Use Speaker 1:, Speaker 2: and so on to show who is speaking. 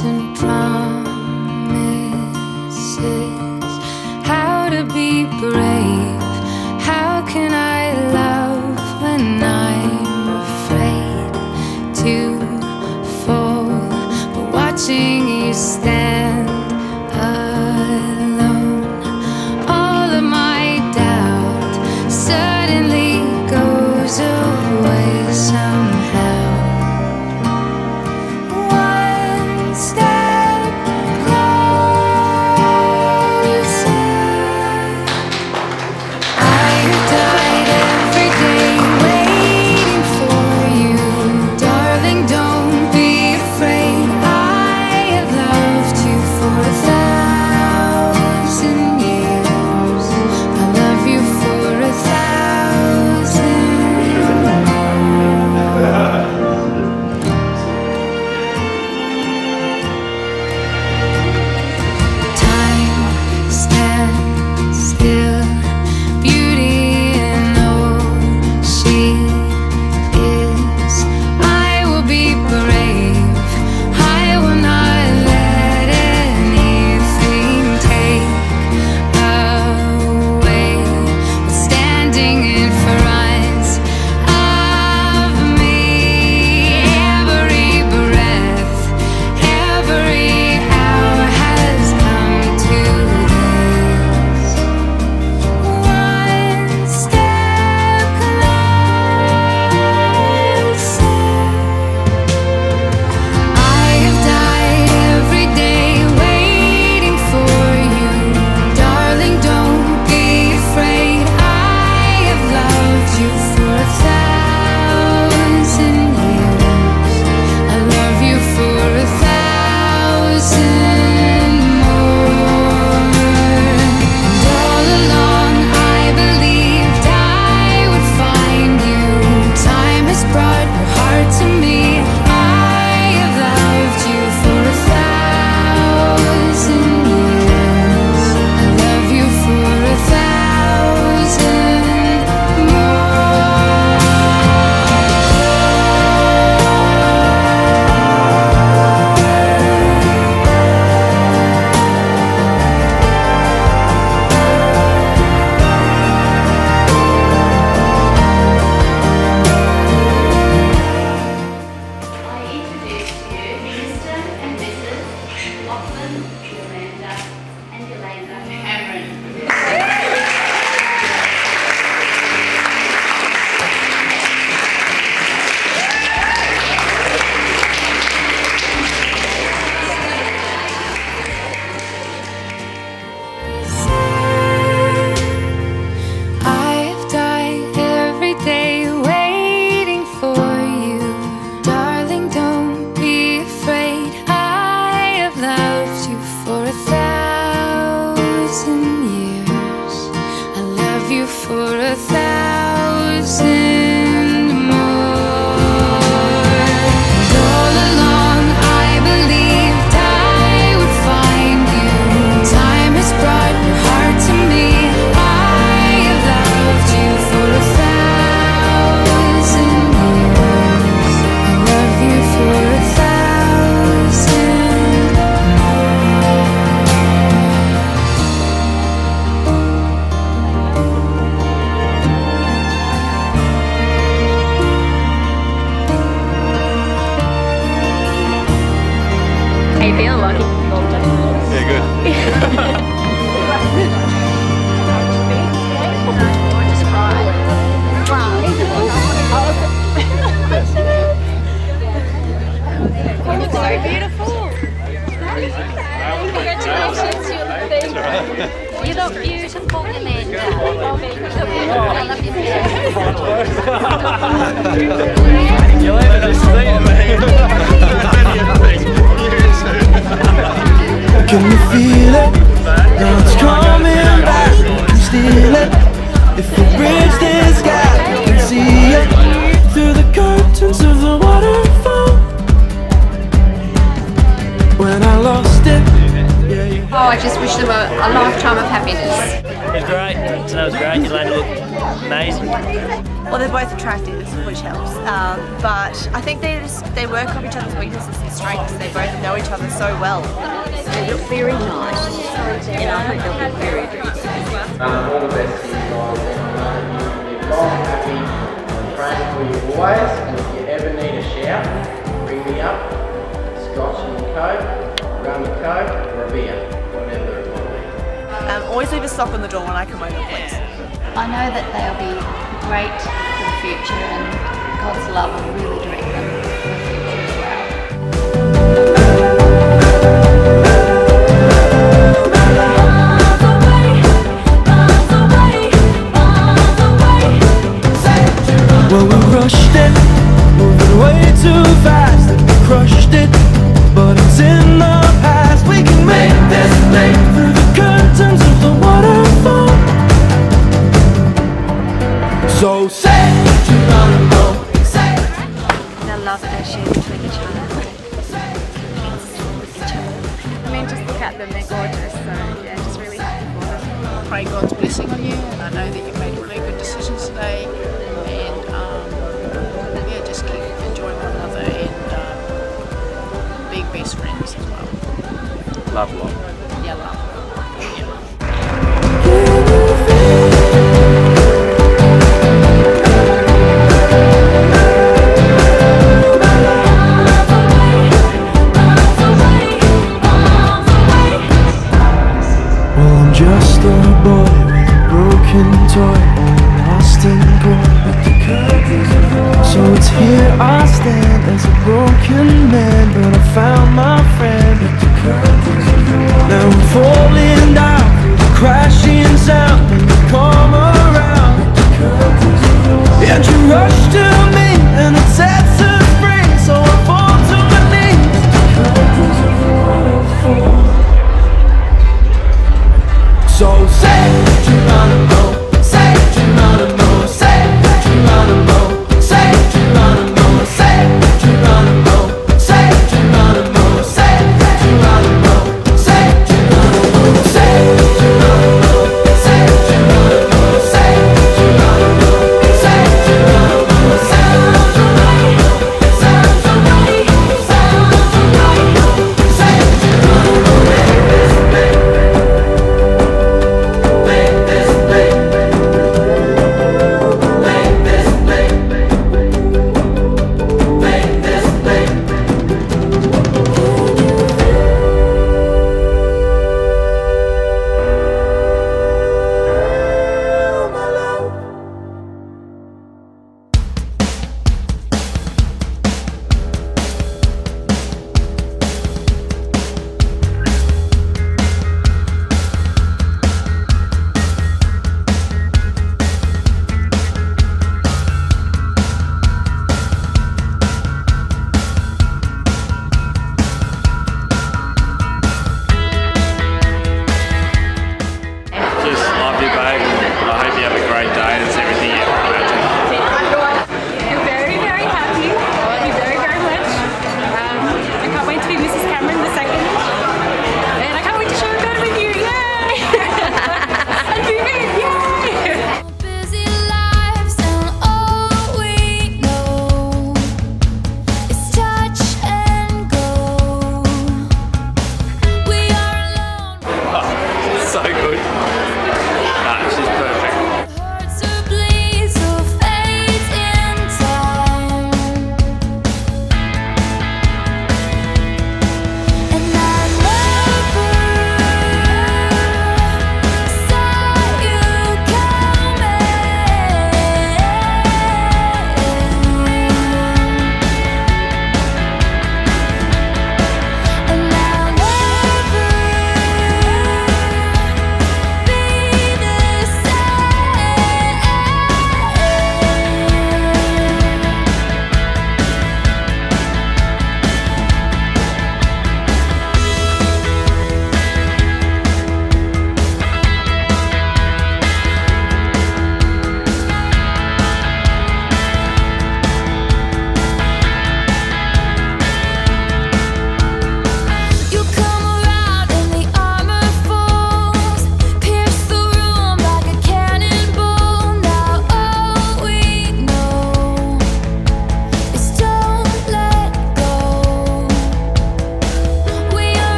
Speaker 1: and drown. You
Speaker 2: look beautiful, Melinda. I love.
Speaker 3: You let us
Speaker 4: great. So it was great. Yolanda look amazing.
Speaker 5: Well, they're both attractive, which helps. Um, but I think they just they work off each other's weaknesses and strengths. They both know each other so well.
Speaker 2: They look very nice. And I hope they'll be very, very good.
Speaker 6: Um, all the best to you guys and you live long, happy, and praying for you always. And if you ever need a shout, ring me up. Scotch and Coke, rum and Coke, or
Speaker 5: always leave a sock on the door when I come over, please.
Speaker 2: I know that they'll be great for the future and God's love will really direct them well.
Speaker 7: We rushed it, moving way too fast, and we crushed it. But it's in the past. We can make this leap through So say what you wanna know. Say.
Speaker 5: The love that they share between each other.
Speaker 8: I mean, just look at them, they're gorgeous, so yeah, just really happy for them.
Speaker 9: pray God's blessing on you, and I know that you've made really good decisions today. And um, yeah, just keep enjoying one another and um, being best friends as well.
Speaker 3: Love lot.
Speaker 9: Love.